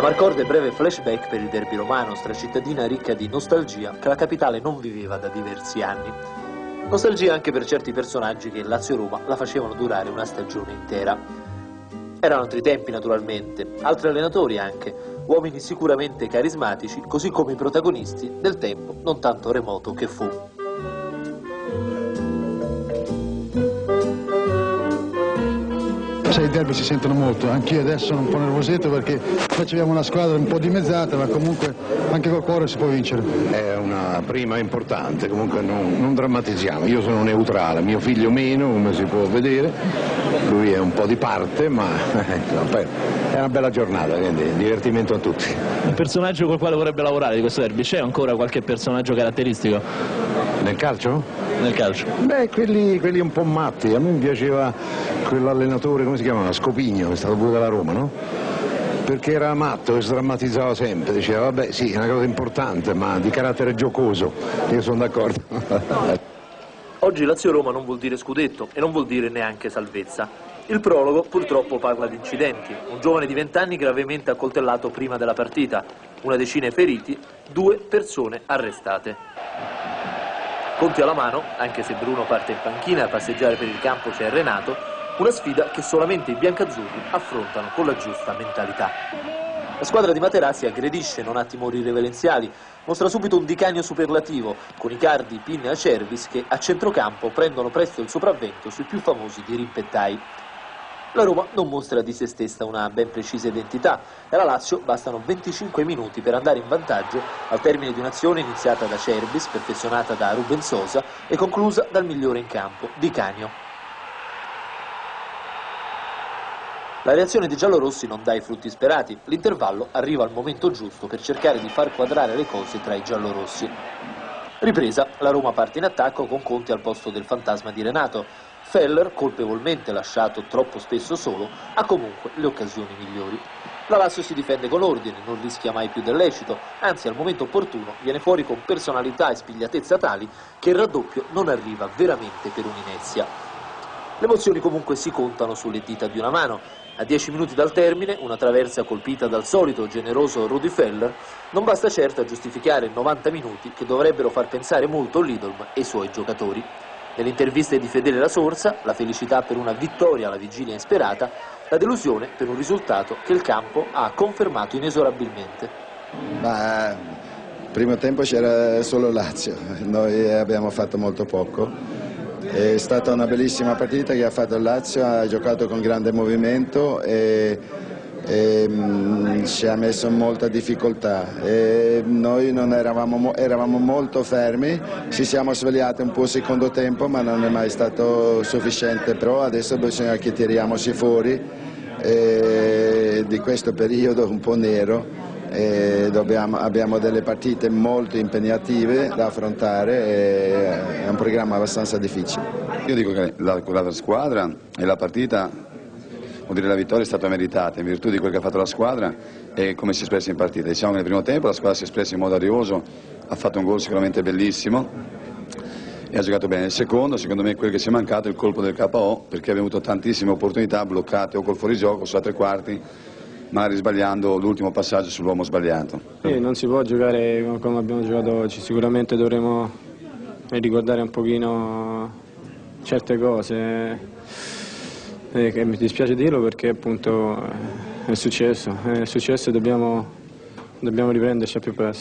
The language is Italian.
A Marcorde breve flashback per il derby romano, stracittadina ricca di nostalgia che la capitale non viveva da diversi anni. Nostalgia anche per certi personaggi che in Lazio-Roma la facevano durare una stagione intera. Erano altri tempi naturalmente, altri allenatori anche, uomini sicuramente carismatici, così come i protagonisti del tempo non tanto remoto che fu. Sai, i derby si sentono molto, anch'io adesso sono un po' nervosetto perché facciamo una squadra un po' dimezzata, ma comunque anche col cuore si può vincere. È una prima importante, comunque non, non drammatizziamo, io sono neutrale, mio figlio meno, come si può vedere, lui è un po' di parte, ma ecco, è una bella giornata, quindi divertimento a tutti. Un personaggio col quale vorrebbe lavorare di questo derby, c'è ancora qualche personaggio caratteristico Nel calcio? nel calcio? Beh, quelli, quelli un po' matti, a me piaceva quell'allenatore, come si chiama? Scopigno, che è stato pure della Roma, no? Perché era matto e sdrammatizzava sempre, diceva vabbè sì, è una cosa importante, ma di carattere giocoso, io sono d'accordo. Oggi Lazio-Roma non vuol dire scudetto e non vuol dire neanche salvezza. Il prologo purtroppo parla di incidenti. Un giovane di 20 anni gravemente accoltellato prima della partita, una decina di feriti, due persone arrestate. Conti alla mano, anche se Bruno parte in panchina a passeggiare per il campo c'è Renato, una sfida che solamente i biancazzurri affrontano con la giusta mentalità. La squadra di Materazzi aggredisce, non ha timori reverenziali, mostra subito un dicanio superlativo, con Icardi, Pin e Acervis che a centrocampo prendono presto il sopravvento sui più famosi dirimpettai. La Roma non mostra di se stessa una ben precisa identità e alla Lazio bastano 25 minuti per andare in vantaggio al termine di un'azione iniziata da Cerbis, perfezionata da Ruben Sosa e conclusa dal migliore in campo, Di Canio. La reazione dei giallorossi non dà i frutti sperati, l'intervallo arriva al momento giusto per cercare di far quadrare le cose tra i giallorossi. Ripresa, la Roma parte in attacco con Conti al posto del fantasma di Renato. Feller, colpevolmente lasciato troppo spesso solo, ha comunque le occasioni migliori. La Lazio si difende con ordine, non rischia mai più dell'escito, anzi al momento opportuno viene fuori con personalità e spigliatezza tali che il raddoppio non arriva veramente per un'inezia. Le emozioni comunque si contano sulle dita di una mano. A 10 minuti dal termine, una traversa colpita dal solito generoso Rudy Feller non basta certo a giustificare 90 minuti che dovrebbero far pensare molto l'Idolm e i suoi giocatori. Nelle interviste di Fedele La Sorsa, la felicità per una vittoria alla vigilia insperata, la delusione per un risultato che il campo ha confermato inesorabilmente. Ma primo tempo c'era solo Lazio, noi abbiamo fatto molto poco. È stata una bellissima partita che ha fatto il Lazio, ha giocato con grande movimento e, e mm, ci ha messo molta difficoltà. E noi non eravamo, eravamo molto fermi, ci siamo svegliati un po' secondo tempo ma non è mai stato sufficiente, però adesso bisogna che tiriamoci fuori e di questo periodo un po' nero dobbiamo, abbiamo delle partite molto impegnative da affrontare è un programma abbastanza difficile. Io dico che la, la squadra e la partita, vuol dire la vittoria è stata meritata in virtù di quello che ha fatto la squadra e come si è espressa in partita. Diciamo che nel primo tempo la squadra si è espressa in modo arioso, ha fatto un gol sicuramente bellissimo e ha giocato bene. Il secondo, secondo me, quello che ci è mancato è il colpo del KO perché abbiamo avuto tantissime opportunità bloccate o col fuorigioco, sulla tre quarti magari sbagliando l'ultimo passaggio sull'uomo sbagliato. Sì, non si può giocare come abbiamo giocato oggi, sicuramente dovremo ricordare un pochino certe cose eh, mi dispiace dirlo perché appunto è successo, è successo e dobbiamo, dobbiamo riprenderci a più presto.